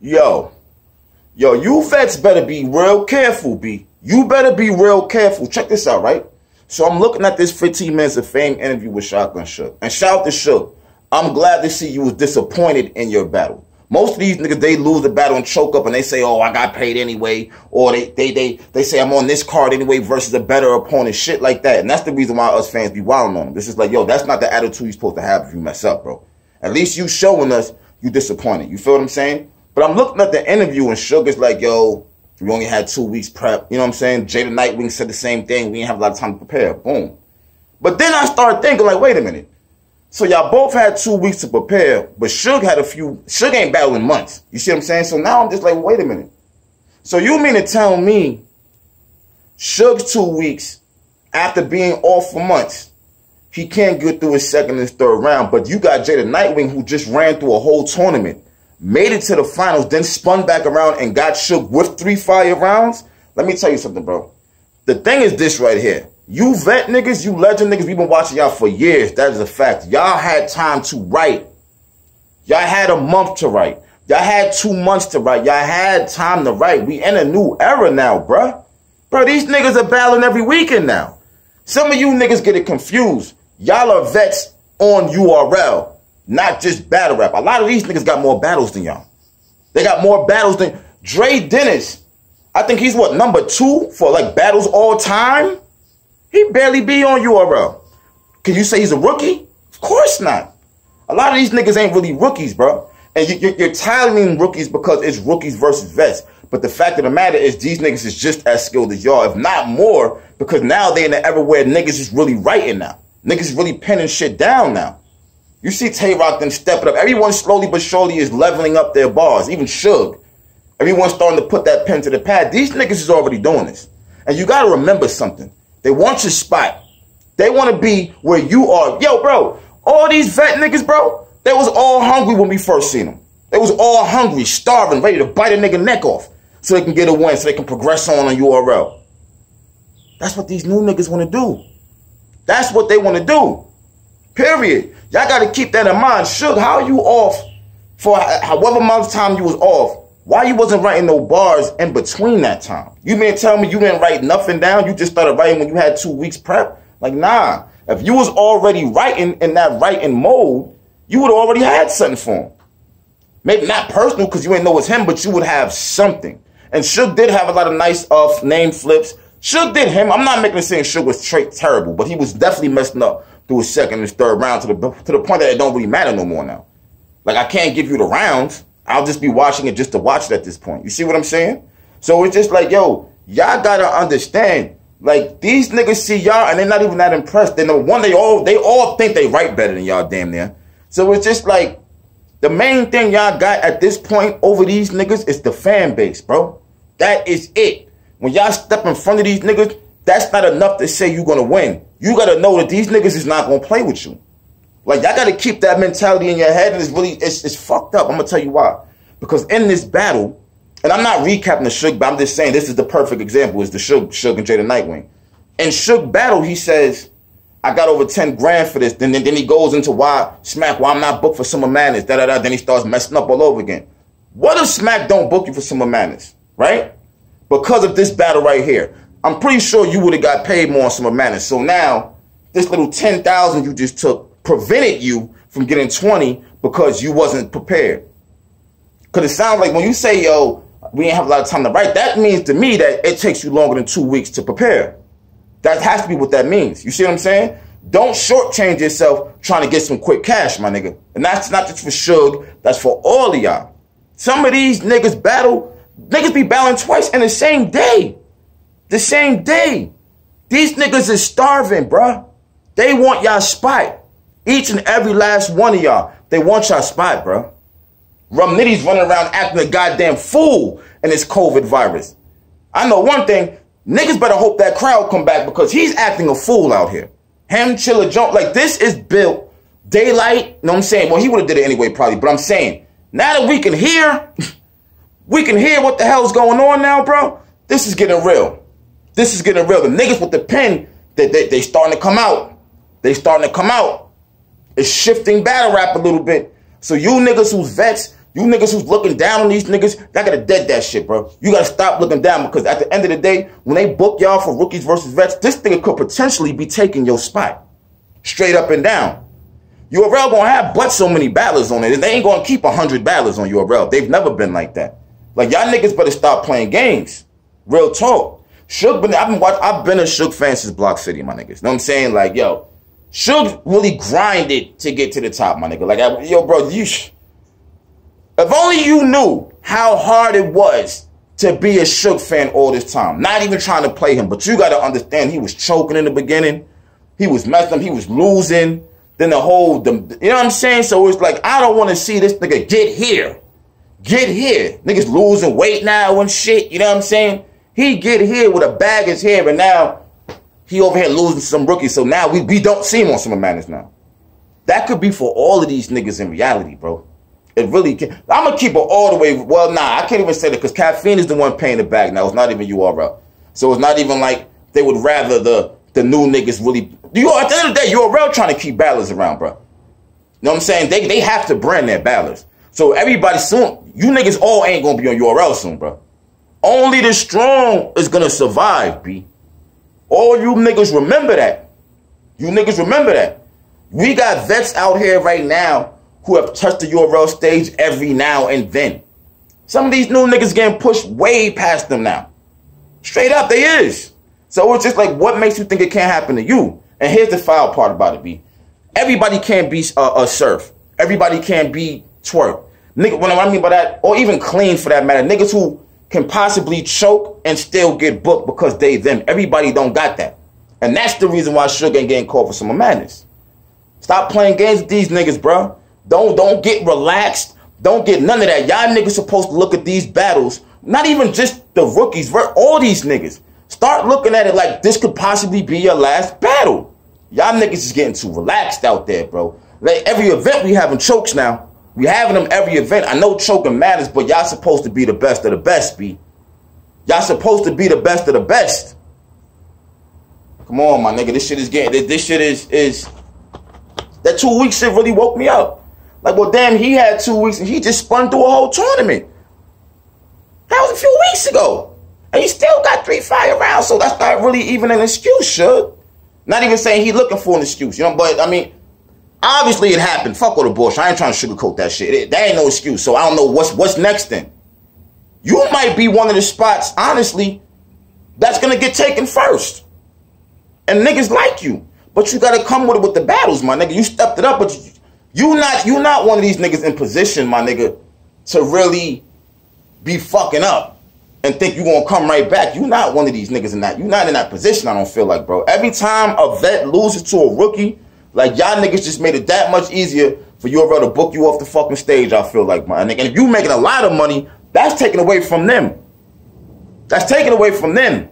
Yo, yo, you vets better be real careful, B. You better be real careful. Check this out, right? So I'm looking at this 15 minutes of fame interview with Shotgun Suge. And shout out to Suge. I'm glad to see you was disappointed in your battle. Most of these niggas, they lose the battle and choke up and they say, oh, I got paid anyway. Or they, they, they, they say I'm on this card anyway versus a better opponent, shit like that. And that's the reason why us fans be wilding on them. This is like, yo, that's not the attitude you're supposed to have if you mess up, bro. At least you showing us you disappointed. You feel what I'm saying? But I'm looking at the interview and Suge's like, yo, we only had two weeks prep. You know what I'm saying? Jey the Nightwing said the same thing. We didn't have a lot of time to prepare. Boom. But then I started thinking, like, wait a minute. So y'all both had two weeks to prepare, but Suge had a few. Suge ain't battling months. You see what I'm saying? So now I'm just like, wait a minute. So you mean to tell me Suge's two weeks after being off for months, he can't get through his second and third round, but you got Jey the Nightwing who just ran through a whole tournament, made it to the finals, then spun back around and got shook with three fire rounds? Let me tell you something, bro. The thing is this right here. You vet niggas, you legend niggas, we've been watching y'all for years. That is a fact. Y'all had time to write. Y'all had a month to write. Y'all had two months to write. Y'all had time to write. We in a new era now, bruh. Bro, these niggas are battling every weekend now. Some of you niggas get it confused. Y'all are vets on URL, not just battle rap. A lot of these niggas got more battles than y'all. They got more battles than Dre Dennis. I think he's what, number two for like battles all time? He barely be on URL. Can you say he's a rookie? Of course not. A lot of these niggas ain't really rookies, bro. And you, are titling rookies because it's rookies versus vets. But the fact of the matter is these niggas is just as skilled as y'all, if not more, because now they in the era where niggas is really writing now. Niggas is really penning shit down now. You see Tay Roc then step it up. Everyone slowly but surely is leveling up their bars, even Suge. Everyone's starting to put that pen to the pad. These niggas is already doing this. And you gotta remember something. They want your spot. They want to be where you are. Yo, bro, all these vet niggas, bro, they was all hungry when we first seen them. They was all hungry, starving, ready to bite a nigga neck off so they can get a win, so they can progress on on URL. That's what these new niggas want to do. That's what they want to do. Period. Y'all got to keep that in mind. Suge, how you off for however amount of time you was off? Why you wasn't writing no bars in between that time? You mean tell me you didn't write nothing down? You just started writing when you had two weeks prep? Like, nah. If you was already writing in that writing mode, you would already had something for him. Maybe not personal because you didn't know it's him, but you would have something. And Suge did have a lot of nice off name flips. Suge did him. I'm not making it saying Suge was tra- terrible, but he was definitely messing up through his second and third round to the to the point that it don't really matter no more now. Like I can't give you the rounds. I'll just be watching it just to watch it at this point. You see what I'm saying? So it's just like, yo, y'all gotta understand. Like these niggas see y'all and they're not even that impressed. Then the one they all they all think they write better than y'all damn near. So it's just like the main thing y'all got at this point over these niggas is the fan base, bro. That is it. When y'all step in front of these niggas, that's not enough to say you're gonna win. You gotta know that these niggas is not gonna play with you. Like y'all gotta keep that mentality in your head, and it's really it's it's fucked up. I'm gonna tell you why. Because in this battle, and I'm not recapping the Suge, but I'm just saying this is the perfect example. Is the Suge, Suge and Jey the Nightwing. In Suge battle, he says, "I got over ten grand for this." Then then, then he goes into why Smack, why I'm not booked for Summer Madness. Da da da. Then he starts messing up all over again. What if Smack don't book you for Summer Madness, right? Because of this battle right here, I'm pretty sure you would have got paid more on Summer Madness. So now, this little ten thousand you just took prevented you from getting 20 because you wasn't prepared. Because it sounds like when you say, yo, we didn't have a lot of time to write, that means to me that it takes you longer than two weeks to prepare. That has to be what that means. You see what I'm saying? Don't shortchange yourself trying to get some quick cash, my nigga. And that's not just for Suge, that's for all of y'all. Some of these niggas battle, niggas be battling twice in the same day. The same day. These niggas is starving, bruh. They want y'all spot. Each and every last one of y'all, they want y'all spot, bro. Rum Nitty's running around acting a goddamn fool in this COVID virus. I know one thing, niggas better hope that crowd come back because he's acting a fool out here. Him, Chilla Jones, like this is built daylight. You know what I'm saying? Well, he would have did it anyway, probably. But I'm saying, now that we can hear, we can hear what the hell's going on now, bro. This is getting real. This is getting real. The niggas with the pen, they, they, they starting to come out. They starting to come out. It's shifting battle rap a little bit. So you niggas who's vets, You niggas who's looking down on these niggas, y'all gotta dead that shit, bro. You gotta stop looking down because at the end of the day, when they book y'all for rookies versus vets, this nigga could potentially be taking your spot. Straight up and down. URL gonna have but so many battlers on it. They ain't gonna keep 100 battlers on URL. They've never been like that. Like, y'all niggas better stop playing games. Real talk. Suge been, I've been watch, I've been a Suge fan since Block City, my niggas. You Know what I'm saying? Like, yo, Suge really grinded to get to the top, my nigga. Like, I, yo, bro, you, sh- if only you knew how hard it was to be a Suge fan all this time. Not even trying to play him, but you got to understand he was choking in the beginning. He was messing, he was losing. Then the whole, the, you know what I'm saying? So it's like, I don't want to see this nigga get here. Get here. Niggas losing weight now and shit. You know what I'm saying? He get here with a bag his hair and now he over here losing some rookies. So now we, we don't see him on Summer Madness now. That could be for all of these niggas in reality, bro. It really can. I'm gonna keep it all the way. Well, nah, I can't even say that because caffeine is the one paying the back now. It's not even URL. So it's not even like they would rather the the new niggas really. You at the end of the day, URL trying to keep battlers around, bro. You know what I'm saying? They they have to brand their battlers. So everybody soon, you niggas all ain't gonna be on URL soon, bro. Only the strong is gonna survive, B. All you niggas remember that. You niggas remember that. We got vets out here right now who have touched the URL stage every now and then. Some of these new niggas getting pushed way past them now. Straight up, they is. So it's just like, what makes you think it can't happen to you? And here's the foul part about it, B. Everybody can't be uh, a, a surf. Everybody can't be Twork. Nigga, what I mean by that, or even clean for that matter, niggas who can possibly choke and still get booked because they them. Everybody don't got that. And that's the reason why Suge ain't getting called for Summer Madness. Stop playing games with these niggas, bro. Don't don't get relaxed. Don't get none of that. Y'all niggas supposed to look at these battles, not even just the rookies, all these niggas. Start looking at it like this could possibly be your last battle. Y'all niggas is getting too relaxed out there, bro. Like every event we having chokes now. We having them every event. I know choking matters, but y'all supposed to be the best of the best, B. Y'all supposed to be the best of the best. Come on, my nigga. This shit is getting this, this shit is is that two weeks shit really woke me up. Like, well, damn, he had two weeks and he just spun through a whole tournament. That was a few weeks ago. And he still got three fire rounds, so that's not really even an excuse, Suge. Not even saying he looking for an excuse, you know, but I mean, obviously it happened. Fuck all the bullshit. I ain't trying to sugarcoat that shit. It, that ain't no excuse. So I don't know what's what's next then. You might be one of the spots, honestly, that's gonna get taken first. And niggas like you. But you gotta come with it with the battles, my nigga. You stepped it up, but you, you not you not one of these niggas in position, my nigga, to really be fucking up and think you gonna come right back. You're not one of these niggas in that. You're not in that position. I don't feel like, bro. Every time a vet loses to a rookie, like y'all niggas just made it that much easier for URL to book you off the fucking stage. I feel like, my nigga. And if you making a lot of money, that's taken away from them. That's taken away from them.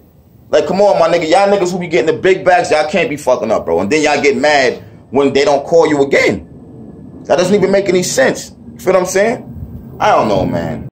Like, come on, my nigga. Y'all niggas who be getting the big bags, y'all can't be fucking up, bro. And then y'all get mad when they don't call you again. That doesn't even make any sense. You feel what I'm saying? I don't know, man.